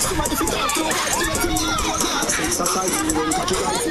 Somebody fit talk to her, straight to me, I go Exercise, you to the life,